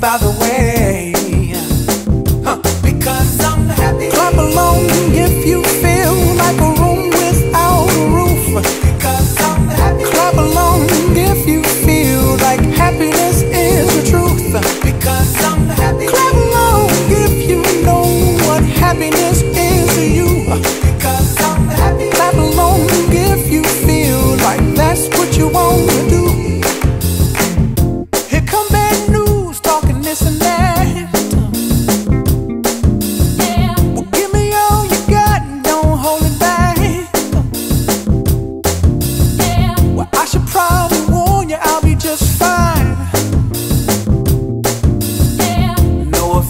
by the way.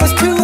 Love too